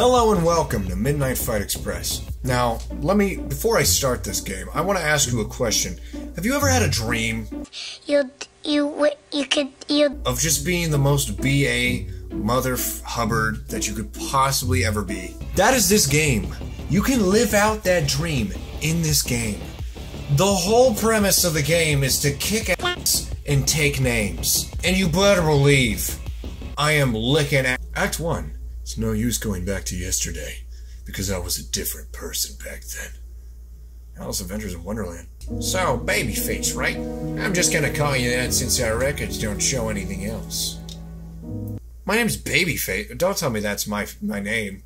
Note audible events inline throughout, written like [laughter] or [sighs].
Hello and welcome to Midnight Fight Express. Now, let me, before I start this game, I want to ask you a question. Have you ever had a dream You you you could you of just being the most BA Mother Hubbard that you could possibly ever be? That is this game. You can live out that dream in this game. The whole premise of the game is to kick ass and take names. And you better believe I am licking at Act 1. It's no use going back to yesterday because I was a different person back then. Alice Adventures in Wonderland. So, babyface, right? I'm just gonna call you that since our records don't show anything else. My name's Babyface. Don't tell me that's my my name.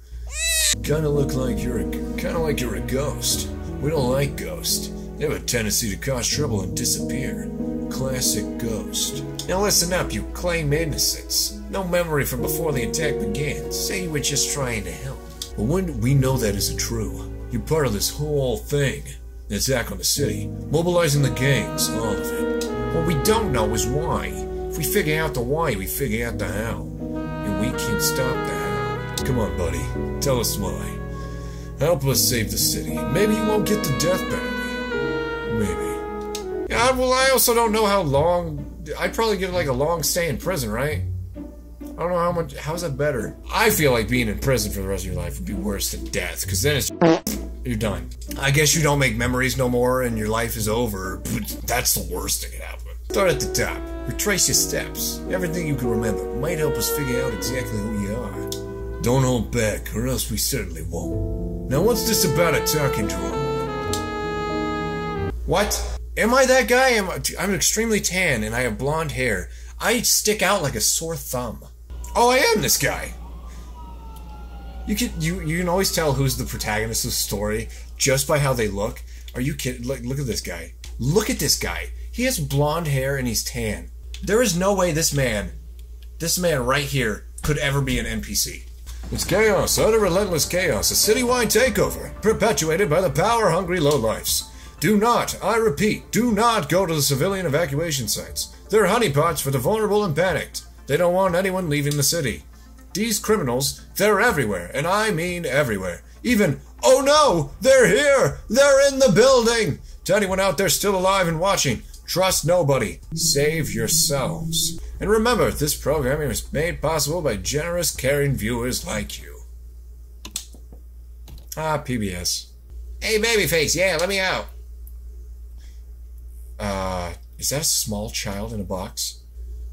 Kinda look like you're a kinda like you're a ghost. We don't like ghosts. They have a tendency to cause trouble and disappear. Classic ghost. Now listen up, you claim innocence. No memory from before the attack began. Say you were just trying to help. But when we know that isn't true, you're part of this whole thing. The attack on the city, mobilizing the gangs, all of it. What we don't know is why. If we figure out the why, we figure out the how. And we can stop the how. Come on, buddy. Tell us why. Help us save the city. Maybe you won't get the death penalty. Yeah, well, I also don't know how long. I'd probably get like a long stay in prison, right? I don't know how much. How's that better? I feel like being in prison for the rest of your life would be worse than death, because then it's. You're done. I guess you don't make memories no more and your life is over. That's the worst that could happen. Start at the top. Retrace your steps. Everything you can remember might help us figure out exactly who you are. Don't hold back, or else we certainly won't. Now, what's this about a talking drone? What? Am I that guy? Am I, I'm extremely tan and I have blonde hair. I stick out like a sore thumb. Oh, I am this guy. You can you you can always tell who's the protagonist of the story just by how they look. Are you kidding? Look, look at this guy. Look at this guy. He has blonde hair and he's tan. There is no way this man, this man right here, could ever be an NPC. It's chaos, utter relentless chaos, a citywide takeover, perpetuated by the power-hungry lowlifes. Do not, I repeat, do not go to the civilian evacuation sites. They're honeypots for the vulnerable and panicked. They don't want anyone leaving the city. These criminals, they're everywhere, and I mean everywhere. Even, oh no, they're here! They're in the building! To anyone out there still alive and watching, trust nobody. Save yourselves. And remember, this programming was made possible by generous, caring viewers like you. Ah, PBS. Hey, babyface, yeah, let me out. Is that a small child in a box?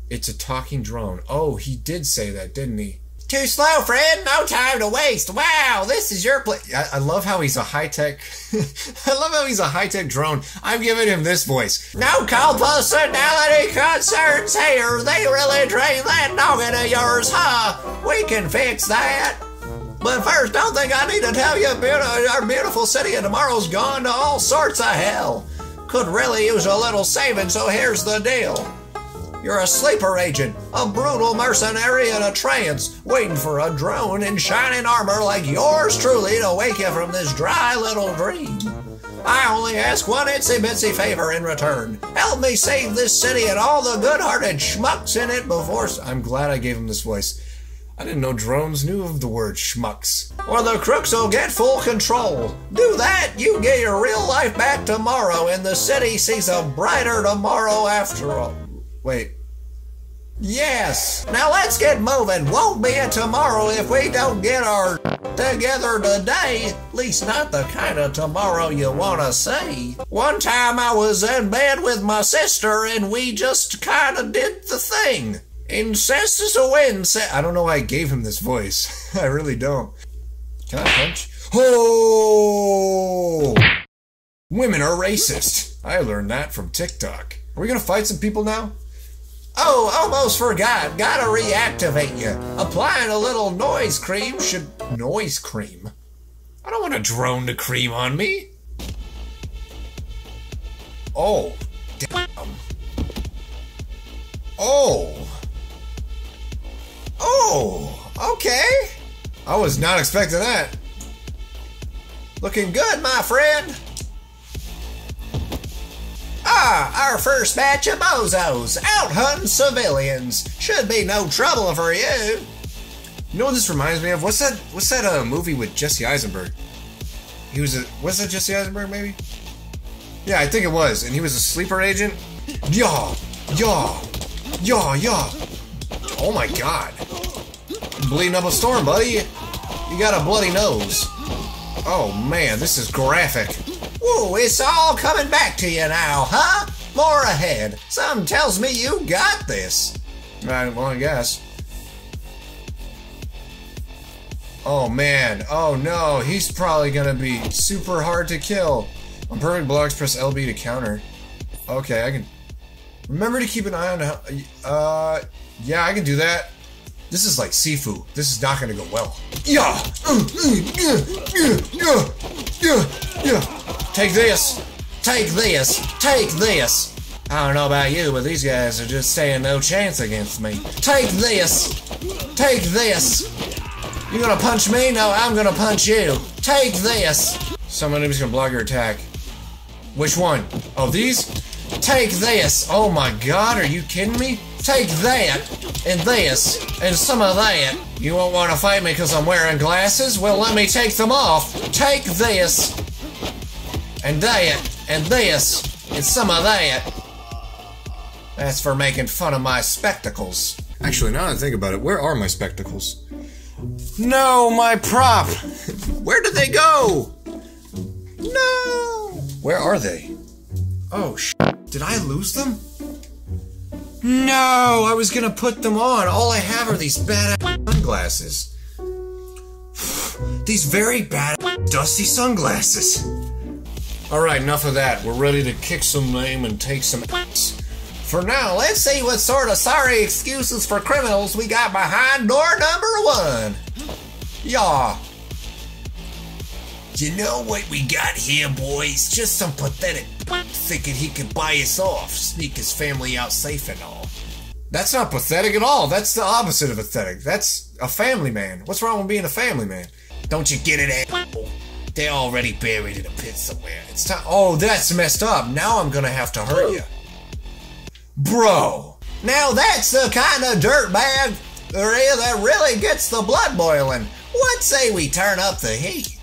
It's a talking drone. Oh, he did say that, didn't he? Too slow, friend. No time to waste. Wow, this is your place. I, I love how he's a high tech. [laughs] I love how he's a high tech drone. I'm giving him this voice. No call personality concerns here. They really drain that noggin of yours, huh? We can fix that. But first, don't think I need to tell you our beautiful city of tomorrow's gone to all sorts of hell. Could really use a little saving, so here's the deal. You're a sleeper agent, a brutal mercenary in a trance, waiting for a drone in shining armor like yours truly to wake you from this dry little dream. I only ask one itsy bitsy favor in return. Help me save this city and all the good hearted schmucks in it before. I'm glad I gave him this voice. I didn't know drones knew of the word schmucks. Or the crooks will get full control. Do that, you get your real life back tomorrow, and the city sees a brighter tomorrow after all. Wait. Yes! Now let's get moving. Won't be a tomorrow if we don't get our together today. At least not the kind of tomorrow you want to see. One time I was in bed with my sister and we just kind of did the thing. Incest is a win. I don't know why I gave him this voice. [laughs] I really don't. Can I punch? Oh! Women are racist. I learned that from TikTok. Are we gonna fight some people now? Oh, almost forgot. Gotta reactivate you. Applying a little noise cream should. Noise cream? I don't want a drone to cream on me. Oh, damn. Oh. Oh, okay. I was not expecting that. Looking good, my friend. Ah, our first batch of bozos out hunting civilians. Should be no trouble for you. You know what this reminds me of? What's that? What's that uh, movie with Jesse Eisenberg? He was a. Was that Jesse Eisenberg? Maybe. Yeah, I think it was, and he was a sleeper agent. Yeah, yeah, yeah, yeah. Oh my God! Bleeding up a storm, buddy. You got a bloody nose. Oh man, this is graphic. Whoa, it's all coming back to you now, huh? More ahead. Something tells me you got this. Right, well, I guess. Oh man, oh no, he's probably gonna be super hard to kill. On perfect blocks, press LB to counter. Okay, I can. Remember to keep an eye on how. Uh, yeah, I can do that. This is like Sifu. This is not gonna go well. Yeah! Take this! Take this! Take this! I don't know about you, but these guys are just saying no chance against me. Take this! Take this! You gonna punch me? No, I'm gonna punch you. Take this! Some enemies gonna block your attack. Which one? Oh, these? Take this! Oh my god, are you kidding me? Take that, and this, and some of that. You won't want to fight me because I'm wearing glasses? Well, let me take them off. Take this, and that, and this, and some of that. That's for making fun of my spectacles. Actually, now that I think about it, where are my spectacles? No, my prop! [laughs] Where did they go? No! Where are they? Oh, sh! Did I lose them? No, I was gonna put them on. All I have are these bad sunglasses. [sighs] these very bad dusty sunglasses. Alright, enough of that. We're ready to kick some name and take some ass. For now, let's see what sort of sorry excuses for criminals we got behind door number one. Yeah. You know what we got here, boys? Just some pathetic thinking he could buy us off, sneak his family out safe and all. That's not pathetic at all. That's the opposite of pathetic. That's a family man. What's wrong with being a family man? Don't you get it, asshole? They're already buried in a pit somewhere. It's time. Oh, that's messed up. Now I'm gonna have to hurt you. Bro! Now that's the kind of dirtbag area that really gets the blood boiling. What say we turn up the heat?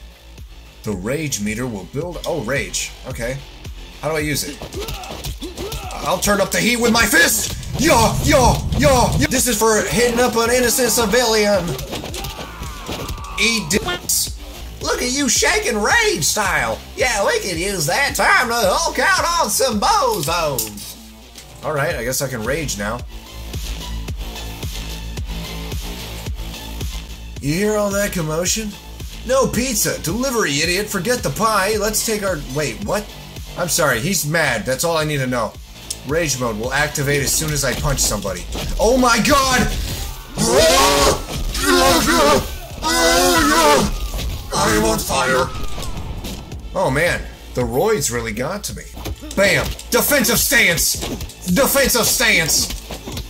The rage meter will build. Oh, rage. Okay. How do I use it? I'll turn up the heat with my fist! Yo, yo, yo! This is for hitting up an innocent civilian! Eat dicks! Look at you shaking rage style! Yeah, we could use that time to hulk out on some bozos! Alright, I guess I can rage now. You hear all that commotion? No pizza! Delivery, idiot! Forget the pie! Let's take our. Wait, what? I'm sorry, he's mad. That's all I need to know. Rage mode will activate as soon as I punch somebody. Oh my god! I am on fire! Oh man, the roids really got to me. Bam! Defensive stance! Defensive stance!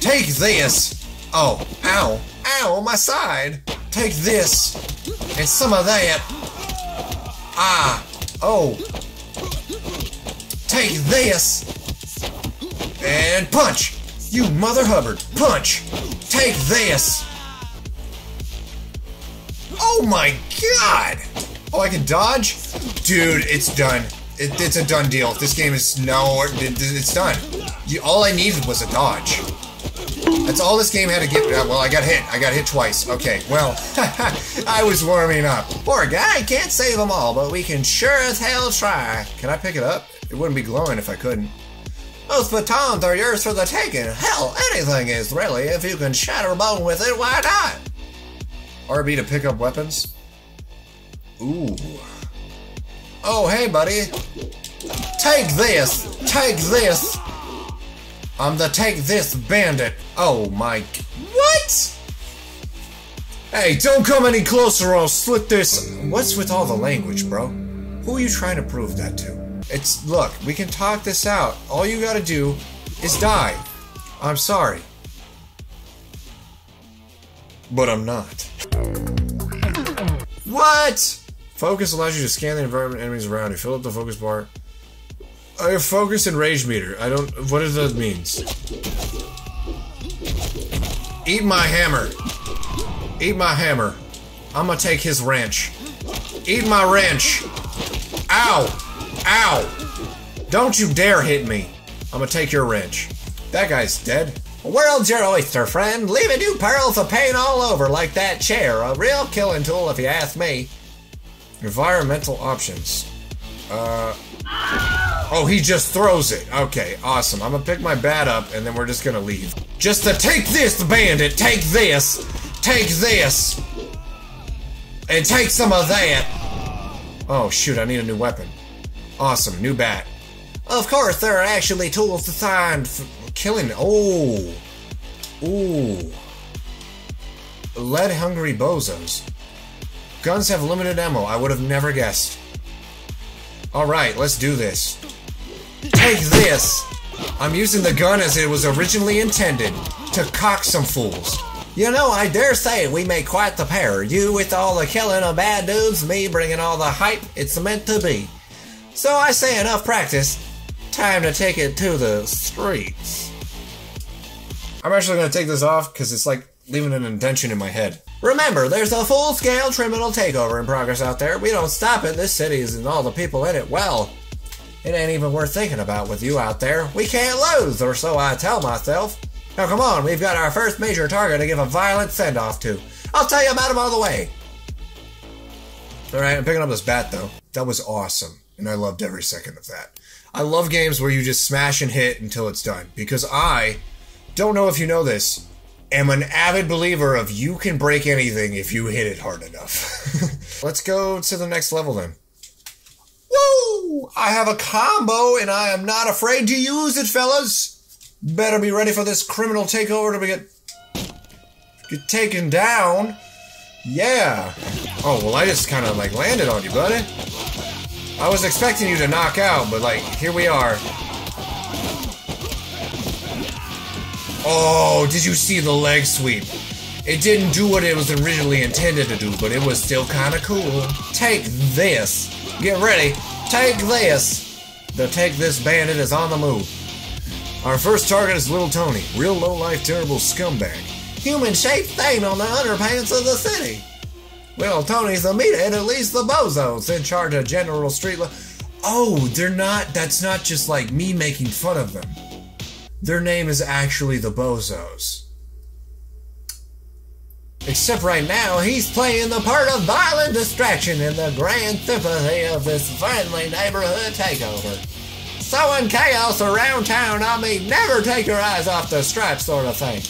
Take this! Oh, ow. Ow, my side! Take this! And some of that! Ah! Oh! Take this! And punch! You Mother Hubbard! Punch! Take this! Oh my god! Oh, I can dodge? Dude, it's done. It, it's a done deal. This game is no, it, it's done. You, all I needed was a dodge. That's all this game had to get. Uh, well, I got hit. I got hit twice. Okay, well, [laughs] I was warming up. Poor guy, can't save them all, but we can sure as hell try. Can I pick it up? It wouldn't be glowing if I couldn't. Those batons are yours for the taking. Hell, anything is really. If you can shatter a bone with it, why not? RB to pick up weapons. Ooh. Oh, hey, buddy. Take this. Take this. I'm the take this bandit. Oh my. What? Hey, don't come any closer or I'll slit this. What's with all the language, bro? Who are you trying to prove that to? It's. Look, we can talk this out. All you gotta do is die. I'm sorry. But I'm not. What? Focus allows you to scan the environment enemies around you. Fill up the focus bar. I focus and rage meter. I don't. What does that means? Eat my hammer. Eat my hammer. I'm gonna take his wrench. Eat my wrench. Ow! Ow! Don't you dare hit me. I'm gonna take your wrench. That guy's dead. World's your oyster, friend, leaving you pearls of pain all over like that chair. A real killing tool, if you ask me. Environmental options. Uh. Oh, he just throws it. Okay, awesome. I'm gonna pick my bat up and then we're just gonna leave. Just to take this, bandit. Take this. Take this. And take some of that. Oh, shoot, I need a new weapon. Awesome, new bat. Of course, there are actually tools designed for killing. Oh. Ooh. Lead hungry bozos. Guns have limited ammo. I would have never guessed. Alright, let's do this. Take this! I'm using the gun as it was originally intended to cock some fools. You know, I dare say we make quite the pair. You with all the killing of bad dudes, me bringing all the hype it's meant to be. So I say enough practice. Time to take it to the streets. I'm actually going to take this off because it's like leaving an indention in my head. Remember, there's a full-scale criminal takeover in progress out there. We don't stop it. This city and all the people in it, well, it ain't even worth thinking about with you out there. We can't lose, or so I tell myself. Now come on, we've got our first major target to give a violent send-off to. I'll tell you about him all the way. Alright, I'm picking up this bat though. That was awesome, and I loved every second of that. I love games where you just smash and hit until it's done, because I don't know if you know this, am an avid believer of you can break anything if you hit it hard enough. [laughs] Let's go to the next level then. Woo! I have a combo and I am not afraid to use it, fellas. Better be ready for this criminal takeover to get, get taken down. Yeah. Oh, well, I just kind of like landed on you, buddy. I was expecting you to knock out, but like, here we are. Oh, did you see the leg sweep? It didn't do what it was originally intended to do, but it was still kind of cool. Take this. Get ready. Take this. The Take This Bandit is on the move. Our first target is Little Tony, real low-life terrible scumbag. Human-shaped thing on the underpants of the city. Little Tony's the meathead who leads the bozos in charge of general street Oh, they're not, that's not just like me making fun of them. Their name is actually the Bozos. Except right now, he's playing the part of violent distraction in the grand sympathy of this friendly neighborhood takeover. So in chaos around town, I mean, never take your eyes off the stripe sort of thing.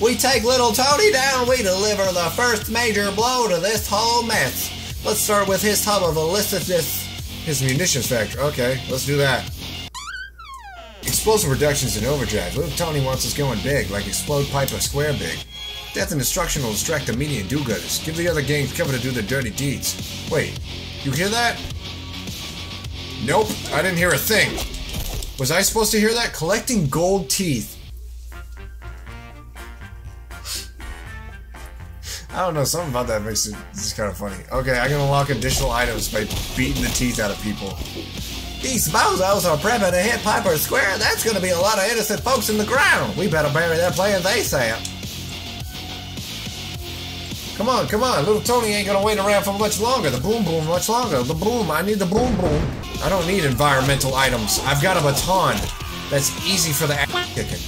We take little Tony down, we deliver the first major blow to this whole mess. Let's start with his hub of illicitness. His munitions factory. Okay, let's do that. Explosive reductions in overdrive. Little Tony wants us going big, like explode Piper Square big. Death and destruction will distract the media and do-gooders. Give the other gangs cover to do their dirty deeds. Wait, you hear that? Nope, I didn't hear a thing. Was I supposed to hear that? Collecting gold teeth. I don't know, something about that makes it just kind of funny. Okay, I can unlock additional items by beating the teeth out of people. These bozos are prepping to hit Piper Square. That's going to be a lot of innocent folks in the ground. We better bury that plans ASAP. Come on, come on. Little Tony ain't to wait around for much longer. The boom boom much longer. The boom. I need the boom boom. I don't need environmental items. I've got a baton. That's easy for the ass kicking.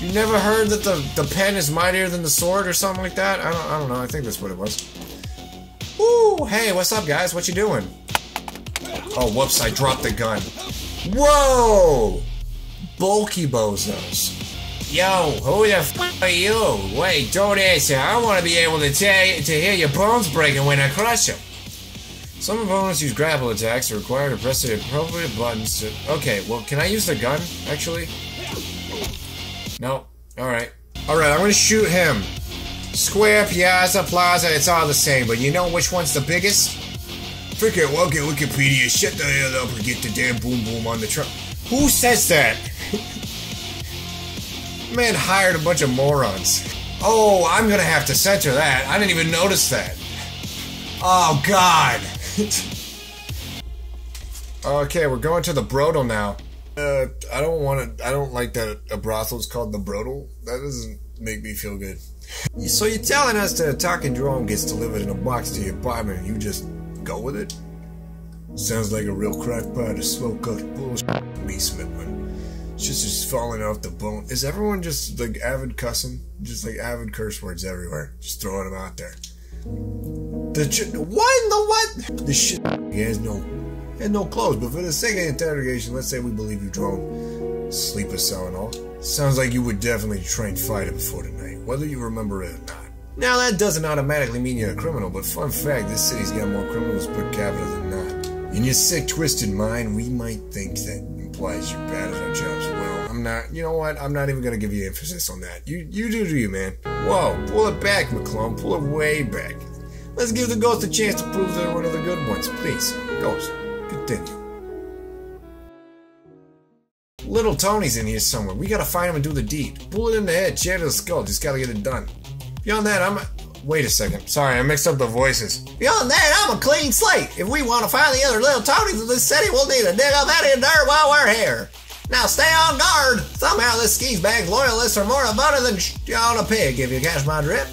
You never heard that the, the pen is mightier than the sword or something like that? I don't, I don't know. I think that's what it was. Ooh, Hey, what's up, guys? What you doing? Oh, whoops, I dropped the gun. Whoa! Bulky bozos. Yo, who the f are you? Wait, don't answer. I want to be able to tell to hear your bones breaking when I crush them. Some opponents use grapple attacks that require to press the appropriate buttons to... Okay, well, can I use the gun, actually? No. Alright. Alright, I'm gonna shoot him. Square, Piazza, Plaza, it's all the same, but you know which one's the biggest? Okay, Wikipedia, shut the hell up and get the damn boom boom on the truck. Who says that? [laughs] Man hired a bunch of morons. Oh, I'm gonna have to censor that. I didn't even notice that. Oh, God. [laughs] okay, we're going to the Brodel now. Uh, I don't want to. I don't like that a brothel is called the Brodel. That doesn't make me feel good. So you're telling us that a talking drone gets delivered in a box to your apartment and you just go with it? Sounds like a real crackpot of slow-cooked bullshit, me, Smithman. Just just falling off the bone. Is everyone just like avid cussing? Just like avid curse words everywhere. Just throwing them out there. The ch- what in the what? The shit. He has no, he has no clothes. But for the sake of interrogation, let's say we believe you drone sleeper cell and all. Sounds like you would definitely train fighter before tonight, whether you remember it or not. Now that doesn't automatically mean you're a criminal, but fun fact, this city's got more criminals per capita than not. In your sick, twisted mind, we might think that implies you're bad at our jobs. Well, I'm not. You know what? I'm not even gonna give you emphasis on that. You, you do, do you, man? Whoa, pull it back, McClone. Pull it way back. Let's give the ghost a chance to prove they're one of the good ones, please. Ghost, continue. Little Tony's in here somewhere. We gotta find him and do the deed. Bullet in the head, to the skull. Just gotta get it done. Beyond that, I'm. Wait a second. Sorry, I mixed up the voices. Beyond that, I'm a clean slate. If we want to find the other little Tonys in this city, we'll need to dig up any dirt while we're here. Now stay on guard. Somehow this skis bag loyalists are more abundant than sh- on a pig, if you catch my drift.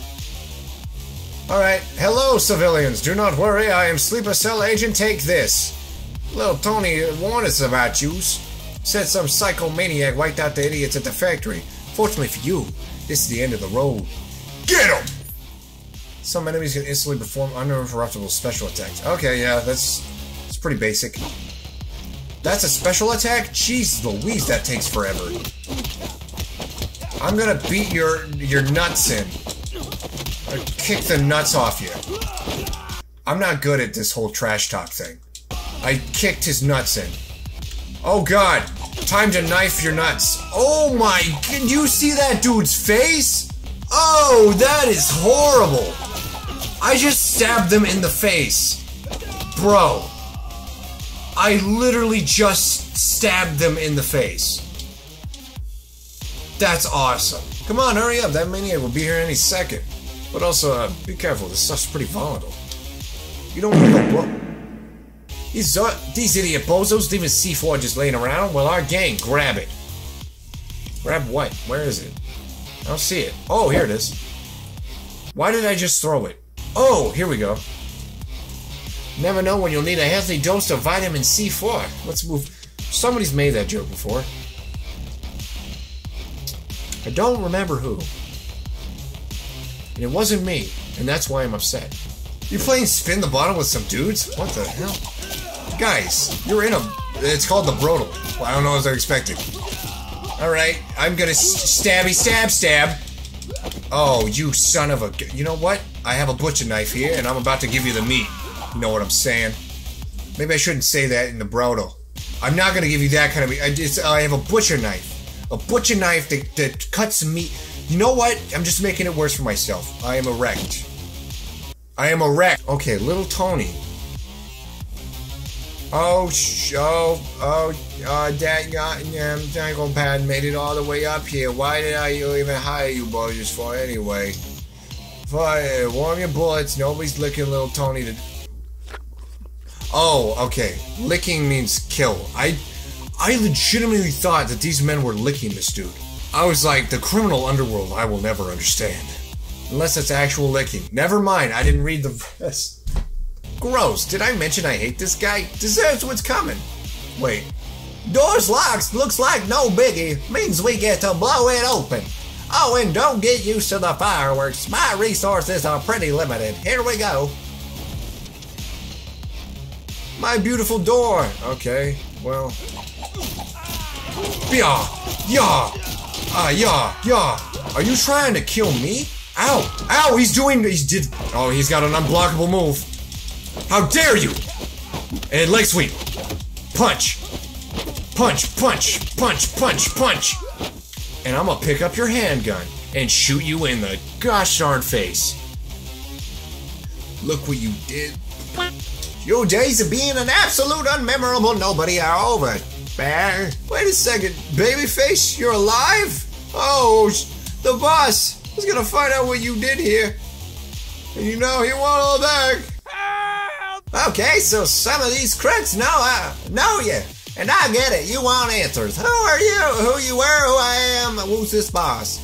Alright, hello civilians. Do not worry, I am Sleeper Cell Agent Take This. Little Tony warned us about yous. Said some psychomaniac wiped out the idiots at the factory. Fortunately for you, this is the end of the road. Get him! Some enemies can instantly perform uninterruptible special attacks. Okay, yeah, that's that's pretty basic. That's a special attack? Jeez Louise, that takes forever. I'm gonna beat your your nuts in. Or kick the nuts off you. I'm not good at this whole trash talk thing. I kicked his nuts in. Oh god, time to knife your nuts. Oh my, can you see that dude's face? Oh, that is horrible. I just stabbed them in the face. Bro. I literally just stabbed them in the face. That's awesome. Come on, hurry up. That maniac will be here any second. But also, uh, be careful. This stuff's pretty volatile. You don't want to go. These, uh, these idiot bozos leaving C4 just laying around? Well, our gang, grab it. Grab what? Where is it? I don't see it. Oh, here it is. Why did I just throw it? Oh, here we go. Never know when you'll need a healthy dose of vitamin C4. Let's move. Somebody's made that joke before. I don't remember who. And it wasn't me, and that's why I'm upset. You playing spin the bottle with some dudes? What the hell? Guys, you're in a. It's called the Brodel. Well, I don't know what they're expecting. Alright, I'm gonna stabby stab stab. Oh, you son of a. You know what? I have a butcher knife here, and I'm about to give you the meat. You know what I'm saying? Maybe I shouldn't say that in the Brodel. I'm not gonna give you that kind of meat. I, just, I have a butcher knife. A butcher knife that, that cuts meat. You know what? I'm just making it worse for myself. I am erect. I am erect. Okay, little Tony. Oh, sh- oh, oh, uh, that goddamn pad made it all the way up here. Why did I even hire you boys for anyway? Fire, warm your bullets. Nobody's licking little Tony to. Oh, okay. Licking means kill. I, I legitimately thought that these men were licking this dude. I was like, the criminal underworld I will never understand. Unless it's actual licking. Never mind, I didn't read the rest. Gross. Did I mention I hate this guy? Deserves what's coming. Wait. Doors locked. Looks like no biggie. Means we get to blow it open. Oh, and don't get used to the fireworks. My resources are pretty limited. Here we go. My beautiful door. Okay, well. Yeah, yeah, ah, yeah, yeah. Are you trying to kill me? Ow, ow, he's doing, he's did, oh, he's got an unblockable move. How dare you! And leg sweep. Punch. Punch, punch, punch, punch, punch. And I'm gonna pick up your handgun and shoot you in the gosh darn face. Look what you did. Your days of being an absolute unmemorable nobody are over. Bear. Wait a second, babyface, you're alive? Oh, the boss is gonna find out what you did here. And you know he won't hold back. Okay, so some of these crooks know uh, know you, and I get it. You want answers. Who are you? Who you were? Who I am? Who's this boss?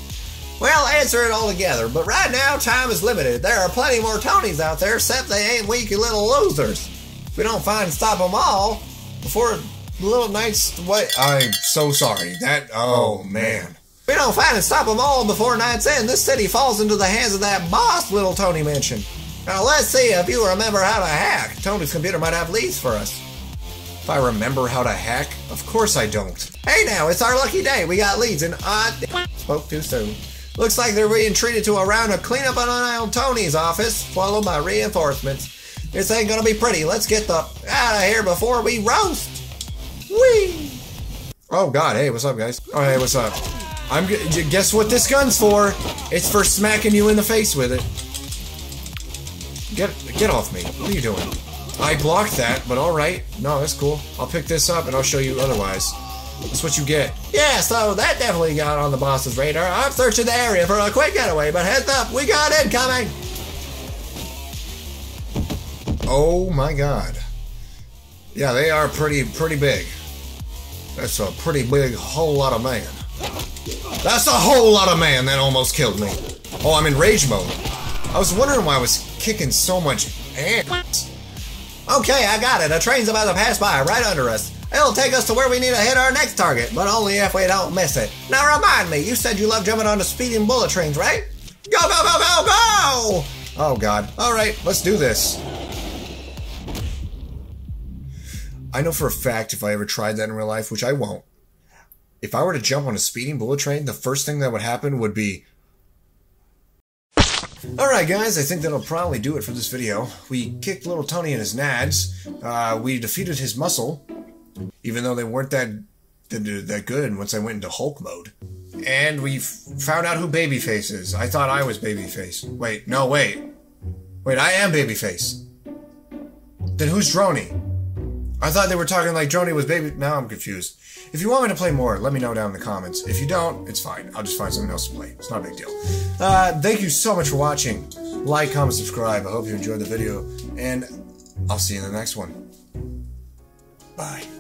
Well, answer it all together, but right now time is limited. There are plenty more Tonys out there, except they ain't weak little losers. If we don't find and stop them all before the little night's what? I'm so sorry. That oh, oh man. If We don't find and stop them all before night's end. This city falls into the hands of that boss little Tony mentioned. Now let's see if you remember how to hack. Tony's computer might have leads for us. If I remember how to hack? Of course I don't. Hey now, it's our lucky day. We got leads and uh spoke too soon. Looks like they're being treated to a round of cleanup on Unidentified Tony's office, followed by reinforcements. This ain't gonna be pretty. Let's get the out of here before we roast. Whee! Oh God! Hey, what's up, guys? Oh hey, what's up? I'm guess what this gun's for? It's for smacking you in the face with it. Get get off me! What are you doing? I blocked that, but all right. No, that's cool. I'll pick this up and I'll show you otherwise. That's what you get. Yeah, so that definitely got on the boss's radar. I'm searching the area for a quick getaway, but heads up, we got incoming! Oh my god. Yeah, they are pretty, pretty big. That's a pretty big whole lot of man. That's a whole lot of man that almost killed me. Oh, I'm in rage mode. I was wondering why I was kicking so much ass. Okay, I got it. A train's about to pass by right under us. It'll take us to where we need to hit our next target, but only if we don't miss it. Now remind me, you said you love jumping onto speeding bullet trains, right? Go, go, go, go, go! Oh god. Alright, let's do this. I know for a fact if I ever tried that in real life, which I won't, if I were to jump on a speeding bullet train, the first thing that would happen would be. Alright guys, I think that'll probably do it for this video. We kicked little Tony in his nads, uh, we defeated his muscle, even though they weren't that, that, that good once I went into Hulk mode. And we found out who Babyface is. I thought I was Babyface. Wait, no, wait. Wait, I am Babyface. Then who's Droney? I thought they were talking like Droney was Baby. Now I'm confused. If you want me to play more, let me know down in the comments. If you don't, it's fine. I'll just find something else to play. It's not a big deal. Uh, thank you so much for watching. Like, comment, subscribe. I hope you enjoyed the video. And I'll see you in the next one. Bye.